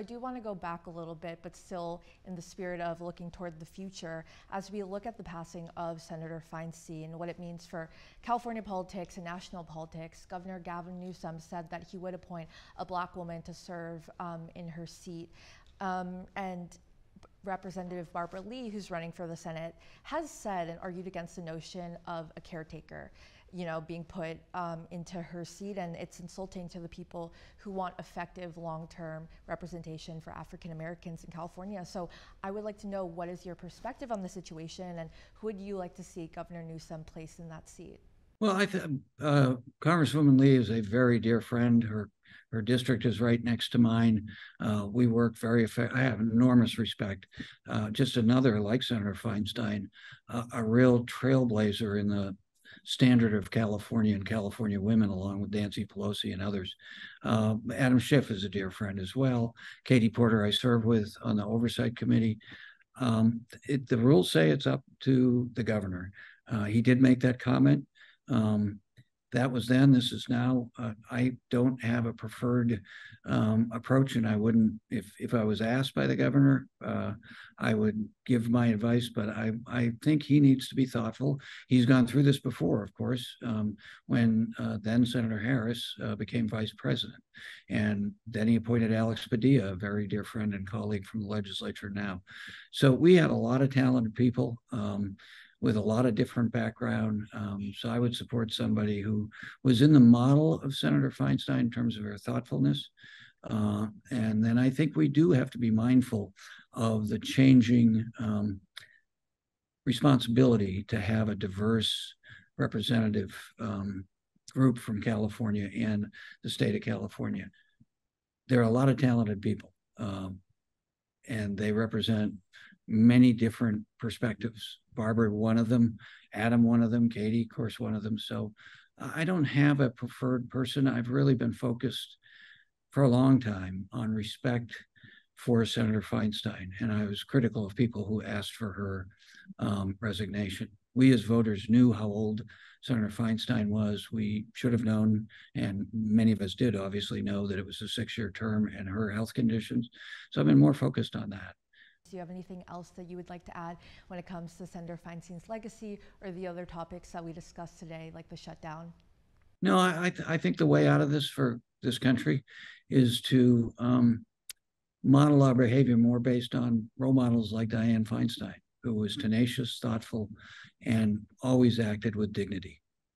I do want to go back a little bit, but still in the spirit of looking toward the future, as we look at the passing of Senator Feinstein, and what it means for California politics and national politics. Governor Gavin Newsom said that he would appoint a black woman to serve um, in her seat. Um, and Representative Barbara Lee, who's running for the Senate, has said and argued against the notion of a caretaker you know, being put um, into her seat, and it's insulting to the people who want effective long-term representation for African Americans in California. So I would like to know what is your perspective on the situation, and who would you like to see Governor Newsom place in that seat? Well, I think uh, Congresswoman Lee is a very dear friend. Her her district is right next to mine. Uh, we work very. I have enormous respect. Uh, just another like Senator Feinstein, a real trailblazer in the standard of California and California women, along with Nancy Pelosi and others. Uh, Adam Schiff is a dear friend as well. Katie Porter, I serve with on the oversight committee. Um, it, the rules say it's up to the governor. Uh, he did make that comment. Um, that was then. This is now. Uh, I don't have a preferred um, approach, and I wouldn't if if I was asked by the governor, uh, I would give my advice. But I I think he needs to be thoughtful. He's gone through this before, of course, um, when uh, then Senator Harris uh, became vice president, and then he appointed Alex Padilla, a very dear friend and colleague from the legislature now. So we had a lot of talented people. Um, with a lot of different background. Um, so I would support somebody who was in the model of Senator Feinstein in terms of her thoughtfulness. Uh, and then I think we do have to be mindful of the changing um, responsibility to have a diverse representative um, group from California and the state of California. There are a lot of talented people, um, and they represent many different perspectives. Barbara, one of them, Adam, one of them, Katie, of course, one of them. So I don't have a preferred person. I've really been focused for a long time on respect for Senator Feinstein, and I was critical of people who asked for her um, resignation. We as voters knew how old Senator Feinstein was. We should have known, and many of us did obviously know that it was a six-year term and her health conditions. So I've been more focused on that. Do you have anything else that you would like to add when it comes to Senator Feinstein's legacy or the other topics that we discussed today, like the shutdown? No, I, th- I think the way out of this for this country is to um, model our behavior more based on role models like Dianne Feinstein, who was tenacious, thoughtful, and always acted with dignity.